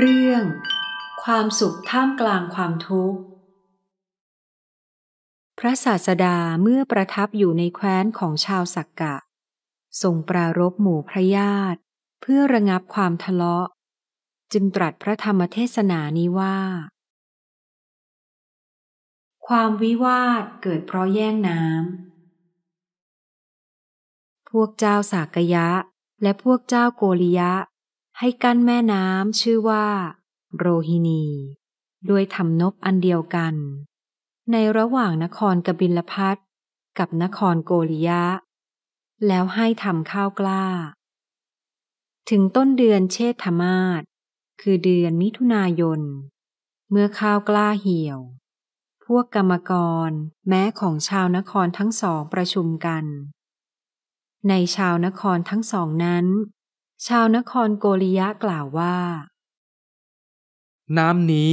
เรื่อง ความสุขท่ามกลางความทุกข์ พระศาสดาเมื่อประทับอยู่ในแคว้นของชาวสักกะทรงปรารบหมู่พระญาติ เพื่อระงับความทะเลาะ จึงตรัสพระธรรมเทศนานี้ว่า ความวิวาทเกิดเพราะแย่งน้ำพวกเจ้าสากยะและพวกเจ้าโกริยะ ให้กั้นแม่น้ำชื่อว่า โรฮินี ด้วยทำนบอันเดียวกัน ในระหว่างนครกบิลพัทกับนครโกริยะ แล้วให้ทำข้าวกล้า ถึงต้นเดือนเชษฐมาศคือเดือนมิถุนายน เมื่อข้าวกล้าเหี่ยว พวกกรรมกรแม้ของชาวนครทั้งสองประชุมกัน ในชาวนครทั้งสองนั้น ชาวนครโกริยะกล่าวว่า น้ำนี้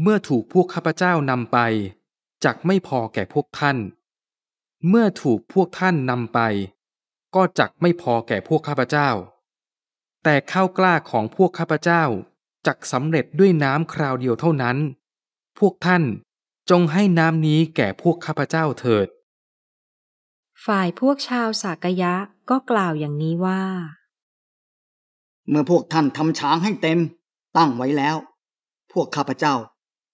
เมื่อถูกพวกข้าพเจ้านำไปจักไม่พอแก่พวกท่าน เมื่อถูกพวกท่านนำไป ก็จักไม่พอแก่พวกข้าพเจ้า แต่ข้าวกล้าของพวกข้าพเจ้าจักสำเร็จด้วยน้ำคราวเดียวเท่านั้น พวกท่านจงให้น้ำนี้แก่พวกข้าพเจ้าเถิด ฝ่ายพวกชาวสากยะก็กล่าวอย่างนี้ว่า เมื่อพวกท่านทำช้างให้เต็ม ตั้งไว้แล้ว พวกข้าพเจ้า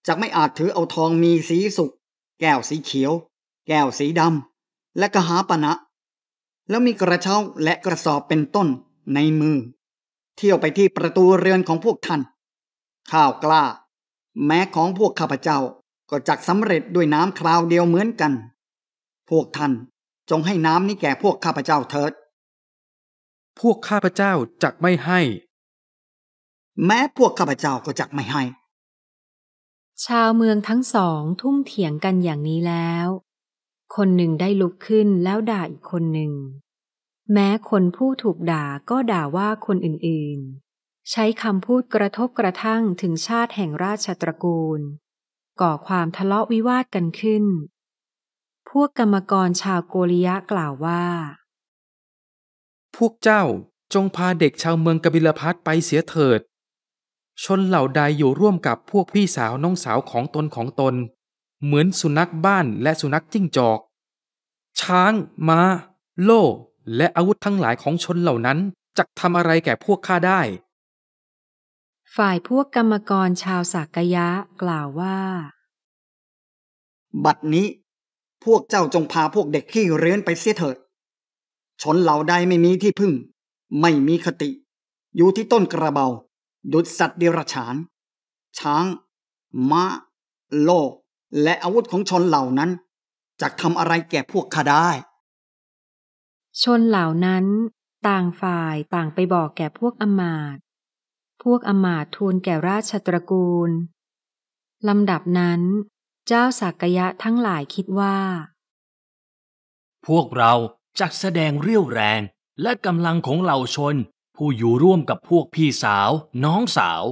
จะไม่อาจถือเอาทองมีสีสุกแก้วสีเขียว แก้วสีดำและกระหาปณะแล้วมีกระเช้าและกระสอบเป็นต้นในมือ เที่ยวไปที่ประตูเรือนของพวกท่าน ข้าวกล้า แม้ของพวกข้าพเจ้าก็จักสำเร็จด้วยน้ำคราวเดียวเหมือนกัน พวกท่านจงให้น้ำนี้แก่พวกข้าพเจ้าเถิด พวกข้าพเจ้าจักไม่ให้ แม้พวกข้าพเจ้าก็จักไม่ให้ ชาวเมืองทั้งสองทุ่มเถียงกันอย่างนี้แล้ว คนหนึ่งได้ลุกขึ้นแล้วด่าอีกคนหนึ่ง แม้คนผู้ถูกด่าก็ด่าว่าคนอื่นๆ ใช้คำพูดกระทบกระทั่งถึงชาติแห่งราชตระกูล ก่อความทะเลาะวิวาทกันขึ้น พวกกรรมกรชาวโกริยะกล่าวว่า พวกเจ้าจงพาเด็กชาวเมืองกบิลพัทไปเสียเถิด ชนเหล่าใดอยู่ร่วมกับพวกพี่สาวน้องสาวของตนของตน เหมือนสุนัขบ้านและสุนัขจิ้งจอก ช้างมา้า โล่ และอาวุธทั้งหลายของชนเหล่านั้นจะทำอะไรแก่พวกข้าได้ ฝ่ายพวกกรรมกรชาวสากยะกล่าวว่า บัดนี้ พวกเจ้าจงพาพวกเด็กขี้เรือนไปเสียเถิด ชนเหล่าใดไม่มีที่พึ่ง ไม่มีคติ อยู่ที่ต้นกระเบา ดุจสัตว์เดรัจฉาน ช้าง ม้า โลและอาวุธของชนเหล่านั้นจะทำอะไรแก่พวกข้าได้ ชนเหล่านั้นต่างฝ่ายต่างไปบอกแก่พวกอำมาตย์พวกอำมาตย์ทูลแก่ราชตระกูล ลำดับนั้น เจ้าสักยะทั้งหลายคิดว่า พวกเรา จักแสดงเรี่ยวแรงและกำลังของเหล่าชน ผู้อยู่ร่วมกับพวกพี่สาว น้องสาว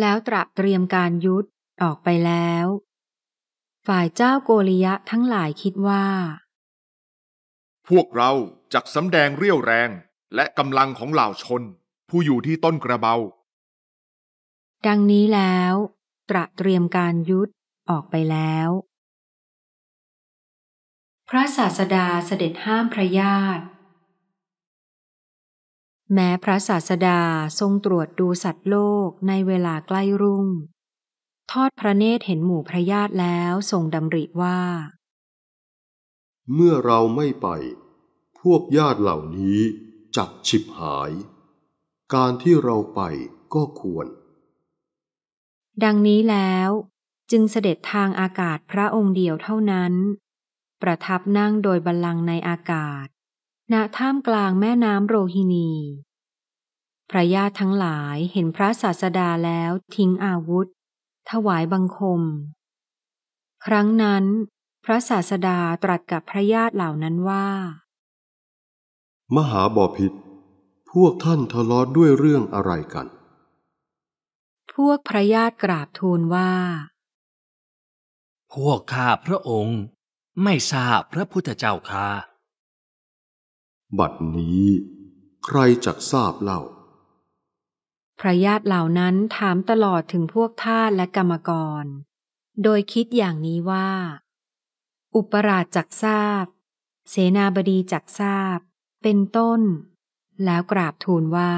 แล้วตระเตรียมการยุทธออกไปแล้ว ฝ่ายเจ้าโกริยะทั้งหลายคิดว่า พวกเราจักสำแดงเรี่ยวแรงและกำลังของเหล่าชน ผู้อยู่ที่ต้นกระเบา ดังนี้แล้ว ตระเตรียมการยุทธออกไปแล้ว พระศาสดาเสด็จห้ามพระญาติ แม้พระศาสดาทรงตรวจดูสัตว์โลกในเวลาใกล้รุ่ง ทอดพระเนตรเห็นหมู่พระญาติแล้วทรงดำริว่า เมื่อเราไม่ไป พวกญาติเหล่านี้จักฉิบหาย การที่เราไปก็ควร ดังนี้แล้วจึงเสด็จทางอากาศพระองค์เดียวเท่านั้น ประทับนั่งโดยบัลลังก์ในอากาศ ณ ท่ามกลางแม่น้ำโรฮินี พระญาติทั้งหลายเห็นพระศาสดาแล้วทิ้งอาวุธ ถวายบังคม ครั้งนั้น พระศาสดาตรัสกับพระญาติเหล่านั้นว่า มหาบอพิษพวกท่านทะเลาะด้วยเรื่องอะไรกัน พวกพระญาติกราบทูลว่า พวกข้าพระองค์ ไม่ทราบพระพุทธเจ้าค่ะ บัดนี้ ใครจักทราบเล่า พระญาติเหล่านั้นถามตลอดถึงพวกทาสและกรรมกร โดยคิดอย่างนี้ว่า อุปราชจักทราบ เสนาบดีจักทราบ เป็นต้น แล้วกราบทูลว่า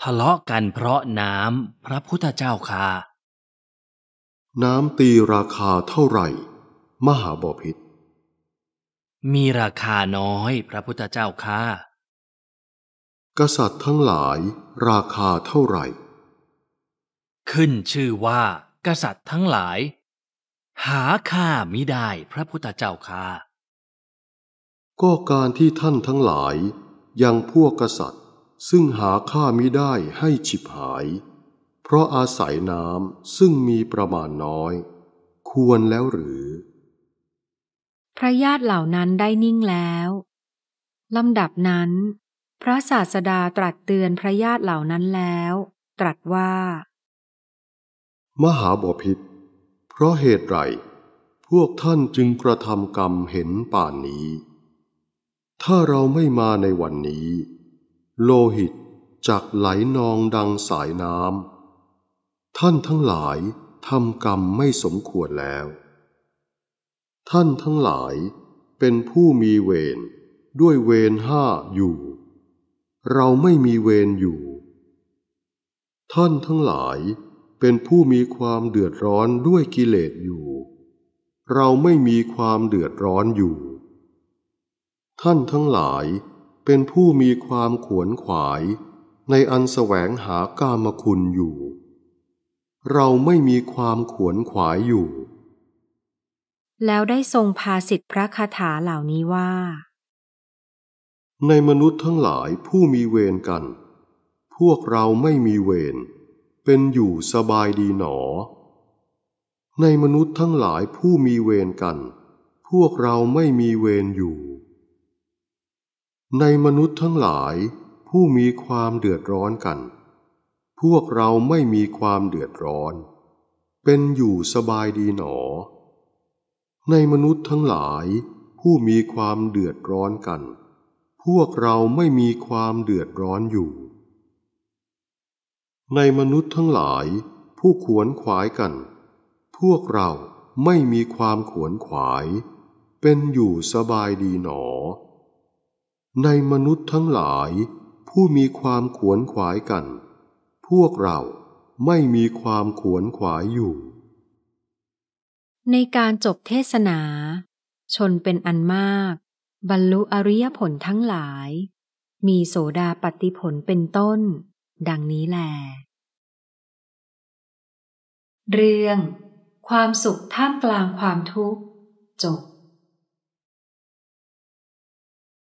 ทะเลาะกันเพราะน้ำพระพุทธเจ้าค่ะ น้ำตีราคาเท่าไหร่ มหาบอพิษมีราคาน้อยพระพุทธเจ้าค่ะกษัตริย์ทั้งหลายราคาเท่าไหร่ ขึ้นชื่อว่า กษัตริย์ทั้งหลาย หาค่ามิได้พระพุทธเจ้าค่ะก็การที่ท่านทั้งหลาย ยังพวกกษัตริย์ซึ่งหาค่ามิได้ให้ฉิบหาย เพราะอาศัยน้ำซึ่งมีประมาณน้อย ควรแล้วหรือ พระญาติเหล่านั้นได้นิ่งแล้วลำดับนั้น พระศาสดาตรัสเตือนพระญาติเหล่านั้นแล้ว ตรัสว่า มหาบอพิษเพราะเหตุไรพวกท่านจึงกระทำกรรมเห็นป่านนี้ ถ้าเราไม่มาในวันนี้ โลหิตจักไหลนองดังสายน้ำท่านทั้งหลายทำกรรมไม่สมควรแล้ว ท่านทั้งหลายเป็นผู้มีเวรด้วยเวรห้าอยู่ เราไม่มีเวรอยู่ ท่านทั้งหลายเป็นผู้มีความเดือดร้อนด้วยกิเลสอยู่ เราไม่มีความเดือดร้อนอยู่ ท่านทั้งหลายเป็นผู้มีความขวนขวาย ในอันแสวงหากามคุณอยู่ เราไม่มีความขวนขวายอยู่ แล้วได้ทรงพาสิทธิพระคาถาเหล่านี้ว่า ในมนุษย์ทั้งหลายผู้มีเวรกัน พวกเราไม่มีเวรเป็นอยู่สบายดีหนอ ในมนุษย์ทั้งหลายผู้มีเวรกัน พวกเราไม่มีเวรอยู่ ในมนุษย์ทั้งหลาย ผู้มีความเดือดร้อนกัน พวกเราไม่มีความเดือดร้อน เป็นอยู่สบายดีหนอ ในมนุษย์ทั้งหลายผู้มีความเดือดร้อนกัน พวกเราไม่มีความเดือดร้อนอยู่ ในมนุษย์ทั้งหลาย ผู้ขวนขวายกัน พวกเราไม่มีความขวนขวาย เป็นอยู่สบายดีหนอ ในมนุษย์ทั้งหลาย ผู้มีความขวนขวายกัน พวกเราไม่มีความขวนขวายอยู่ ในการจบเทศนา ชนเป็นอันมาก บรรลุอริยผลทั้งหลาย มีโสดาปฏิผลเป็นต้น ดังนี้แลเรื่อง ความสุขท่ามกลางความทุกข์ จบ